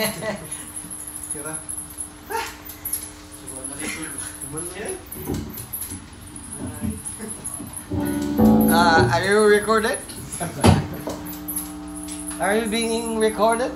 Kira. Uh, are you recorded? Are you being recorded?